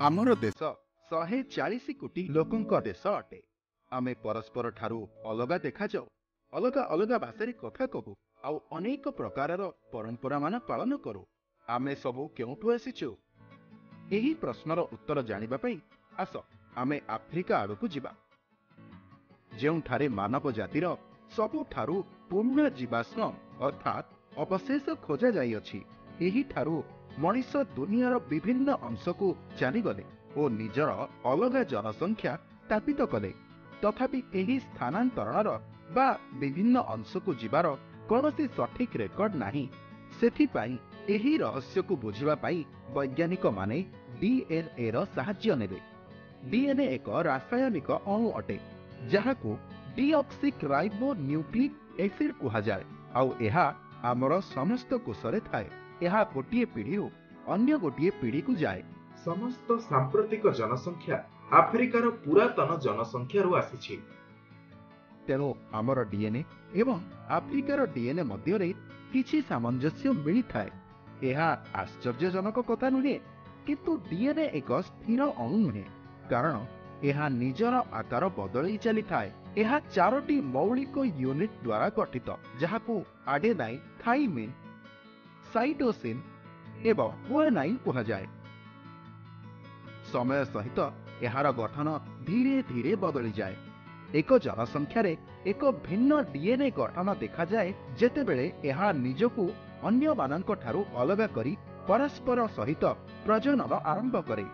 ଆମର ଦେଶ ଶହେ ଚାଳିଶ କୋଟି ଲୋକଙ୍କ ଦେଶ ଅଟେ। ଆମେ ପରସ୍ପର ଠାରୁ ଅଲଗା ଦେଖାଯାଉ ଅଲଗା ଅଲଗା ଭାଷାରେ କଥା କହୁ ଆଉ ଅନେକ ପ୍ରକାରର ପରମ୍ପରାମାନ ପାଳନ କରୁ। ଆମେ ସବୁ କେଉଁଠୁ ଆସିଛୁ? ଏହି ପ୍ରଶ୍ନର ଉତ୍ତର ଜାଣିବା ପାଇଁ ଆସ ଆମେ ଆଫ୍ରିକା ଆଡ଼କୁ ଯିବା। ଯେଉଁଠାରେ ମାନବ ଜାତିର ସବୁଠାରୁ ପୁରୁଣା ଜୀବାଶ୍ମ ଅର୍ଥାତ୍ ଅବଶେଷ ଖୋଜା ଯାଇଅଛି ଏହିଠାରୁ ମଣିଷ ଦୁନିଆର ବିଭିନ୍ନ ଅଂଶକୁ ଚାଲିଗଲେ ଓ ନିଜର ଅଲଗା ଜନସଂଖ୍ୟା ସ୍ଥାପିତ କଲେ ତଥାପି ଏହି ସ୍ଥାନାନ୍ତରଣର ବା ବିଭିନ୍ନ ଅଂଶକୁ ଯିବାର କୌଣସି ସଠିକ ରେକର୍ଡ ନାହିଁ ସେଥିପାଇଁ ଏହି ରହସ୍ୟକୁ ବୁଝିବା ପାଇଁ ବୈଜ୍ଞାନିକମାନେ ଡିଏନ୍ଏ ର ସାହାଯ୍ୟ ନେବେ ଡିଏନ୍ଏ ଏକ ରାସାୟନିକ ଅଣୁ ଅଟେ ଯାହାକୁ ଡିଅକ୍ସିକ୍ ରାଇବୋ ନ୍ୟୁକ୍ଲିକ୍ ଏସିଡ୍ କୁହାଯାଏ ଆଉ ଏହା ଆମର ସମସ୍ତ କୋଷରେ ଥାଏ ଏହା ଗୋଟିଏ ପିଢ଼ିରୁ ଅନ୍ୟ ଗୋଟିଏ ପିଢ଼ିକୁ ଯାଏ। ସମସ୍ତ ସାମ୍ପ୍ରତିକ ଜନସଂଖ୍ୟା ଆଫ୍ରିକାର ପୁରାତନ ଜନସଂଖ୍ୟାରୁ ଆସିଛି। ତେଣୁ ଆମର ଡିଏନ୍ଏ ଏବଂ ଆଫ୍ରିକାର ଡିଏନ୍ଏ ମଧ୍ୟରେ କିଛି ସାମଞ୍ଜସ୍ୟ ମିଳିଥାଏ। ଏହା ଆଶ୍ଚର୍ଯ୍ୟଜନକ କଥା ନୁହେଁ କିନ୍ତୁ ଡିଏନ୍ଏ ଏକ ସ୍ଥିର ଅଣୁ ନୁହେଁ କାରଣ ଏହା ନିଜର ଆକାର ବଦଳେଇ ଚାଲିଥାଏ। ଏହା ଚାରୋଟି ମୌଳିକ ୟୁନିଟ୍ ଦ୍ୱାରା ଗଠିତ ଯାହାକୁ ଆଡେନାଇନ୍ ଥାଇମିନ୍ ସାଇଟୋସିନ୍ ଏବଂ ଗୁଆନାଇନ୍ କୁହାଯାଏ ସମୟ ସହିତ ଏହାର ଗଠନ ଧୀରେ ଧୀରେ ବଦଳିଯାଏ ଏକ ଜନସଂଖ୍ୟାରେ ଏକ ଭିନ୍ନ ଡିଏନ୍ଏ ଗଠନ ଦେଖାଯାଏ ଯେତେବେଳେ ଏହା ନିଜକୁ ଅନ୍ୟମାନଙ୍କ ଠାରୁ ଅଲଗା କରି ପରସ୍ପର ସହିତ ପ୍ରଜନନ ଆରମ୍ଭ କରେ।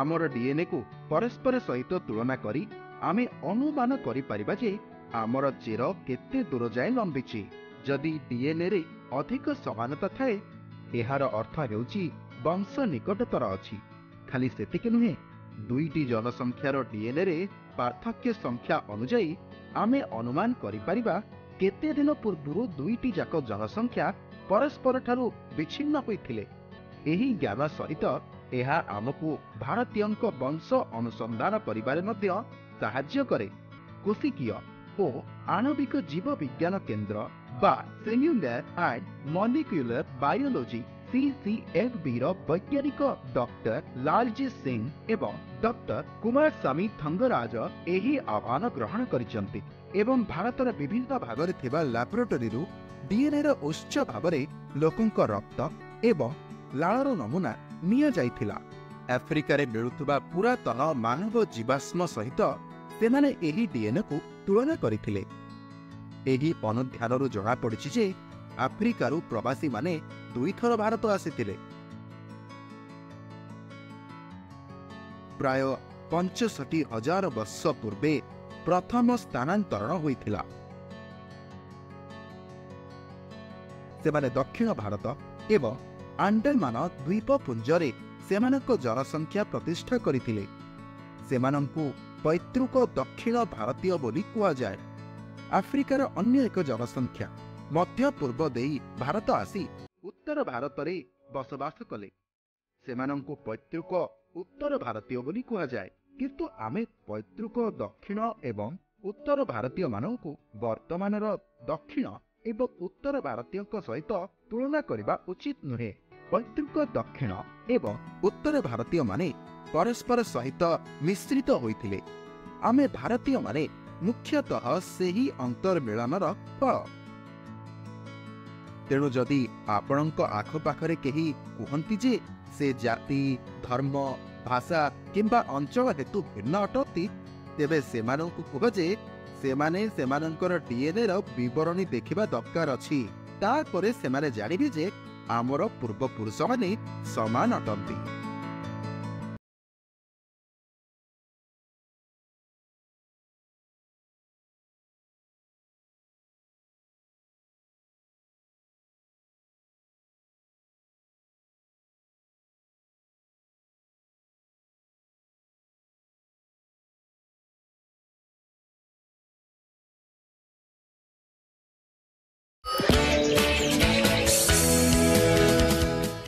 ଆମର ଡିଏନ୍ଏକୁ ପରସ୍ପର ସହିତ ତୁଳନା କରି ଆମେ ଅନୁମାନ କରିପାରିବା ଯେ ଆମର ଚେର କେତେ ଦୂର ଯାଏଁ ଲମ୍ବିଛି। ଯଦି ଡିଏନ୍ଏରେ ଅଧିକ ସମାନତା ଥାଏ ଏହାର ଅର୍ଥ ହେଉଛି ବଂଶ ନିକଟତର ଅଛି। ଖାଲି ସେତିକି ନୁହେଁ ଦୁଇଟି ଜନସଂଖ୍ୟାର ଡିଏନ୍ଏରେ ପାର୍ଥକ୍ୟ ସଂଖ୍ୟା ଅନୁଯାୟୀ ଆମେ ଅନୁମାନ କରିପାରିବା କେତେ ଦିନ ପୂର୍ବରୁ ଦୁଇଟି ଯାକ ଜନସଂଖ୍ୟା ପରସ୍ପର ଠାରୁ ବିଚ୍ଛିନ୍ନ ହୋଇଥିଲେ। ଏହି ଜ୍ଞାନ ସହିତ ଏହା ଆମକୁ ଭାରତୀୟଙ୍କ ବଂଶ ଅନୁସନ୍ଧାନ କରିବାରେ ମଧ୍ୟ ସାହାଯ୍ୟ କରେ। କୋଶିକୀୟ ଓ ଆଣବିକ ଜୀବ ବିଜ୍ଞାନ କେନ୍ଦ୍ର ବା ସେଲ୍ୟୁଲାର ଆଣ୍ଡ ମଲିକ୍ୟୁଲାର ବାୟୋଲୋଜି ସିସିଏଫ୍ବିର ବୈଜ୍ଞାନିକ ଡକ୍ଟର ଲାଲଜି ସିଂ ଏବଂ ଡକ୍ଟର କୁମାର ସ୍ୱାମୀ ଥଙ୍ଗରାଜ ଏହି ଆହ୍ୱାନ ଗ୍ରହଣ କରିଛନ୍ତି ଏବଂ ଭାରତର ବିଭିନ୍ନ ଭାଗରେ ଥିବା ଲାବୋରେଟୋରୀରୁ ଡିଏନ୍ଏର ଉତ୍ସ ଭାବରେ ଲୋକଙ୍କ ରକ୍ତ ଏବଂ ଲାଳର ନମୁନା ନିଆଯାଇଥିଲା। ଆଫ୍ରିକାରେ ମିଳୁଥିବା ପୁରାତନ ମାନବ ଜୀବାଶ୍ମ ସହିତ ସେମାନେ ଏହି ଡିଏନ୍ଏକୁ ତୁଳନା କରିଥିଲେ। ଏହି ଅନୁଧ୍ୟାନରୁ ଜଣାପଡ଼ିଛି ଯେ ଆଫ୍ରିକାରୁ ପ୍ରବାସୀମାନେ ଦୁଇଥର ଭାରତ ଆସିଥିଲେ। ପ୍ରାୟ ପଞ୍ଚଷଠି ହଜାର ବର୍ଷ ପୂର୍ବେ ପ୍ରଥମ ସ୍ଥାନାନ୍ତରଣ ହୋଇଥିଲା। ସେମାନେ ଦକ୍ଷିଣ ଭାରତ ଏବଂ ଆଣ୍ଡାମାନ ଦ୍ୱୀପପୁଞ୍ଜରେ ସେମାନଙ୍କ ଜନସଂଖ୍ୟା ପ୍ରତିଷ୍ଠା କରିଥିଲେ। ସେମାନଙ୍କୁ ପୈତୃକ ଦକ୍ଷିଣ ଭାରତୀୟ ବୋଲି କୁହାଯାଏ। ଆଫ୍ରିକାର ଅନ୍ୟ ଏକ ଜନସଂଖ୍ୟା। ମଧ୍ୟ ପୂର୍ବ ଦେଇ ଭାରତ ଆସି ଉତ୍ତର ଭାରତରେ ବସବାସ କଲେ। ସେମାନଙ୍କୁ ପୈତୃକ ଉତ୍ତର ଭାରତୀୟ ବୋଲି କୁହାଯାଏ। କିନ୍ତୁ ଆମେ ପୈତୃକ ଦକ୍ଷିଣ ଏବଂ ଉତ୍ତର ଭାରତୀୟମାନଙ୍କୁ ବର୍ତ୍ତମାନର ଦକ୍ଷିଣ ଏବଂ ଉତ୍ତର ଭାରତୀୟଙ୍କ ସହିତ ତୁଳନା କରିବା ଉଚିତ ନୁହେଁ। ପୈତୃକ ଦକ୍ଷିଣ ଏବଂ ଉତ୍ତର ଭାରତୀୟମାନେ ପରସ୍ପର ସହିତ ମିଶ୍ରିତ ହୋଇଥିଲେ ଆମେ ଭାରତୀୟମାନେ ମୁଖ୍ୟତଃ ସେହି ଅନ୍ତର୍ମିଳନର ଫଳ। ତେଣୁ ଯଦି ଆପଣଙ୍କ ଆଖପାଖରେ କେହି କୁହନ୍ତି ଯେ ସେ ଜାତି ଧର୍ମ ଭାଷା କିମ୍ବା ଅଞ୍ଚଳ ହେତୁ ଭିନ୍ନ ଅଟନ୍ତି ତେବେ ସେମାନଙ୍କୁ କୁହ ଯେ ସେମାନେ ସେମାନଙ୍କର ଡିଏନ୍ଏର ବିବରଣୀ ଦେଖିବା ଦରକାର ଅଛି। ତାପରେ ସେମାନେ ଜାଣିବେ ଯେ ଆମର ପୂର୍ବପୁରୁଷମାନେ ସମାନ ଅଟନ୍ତି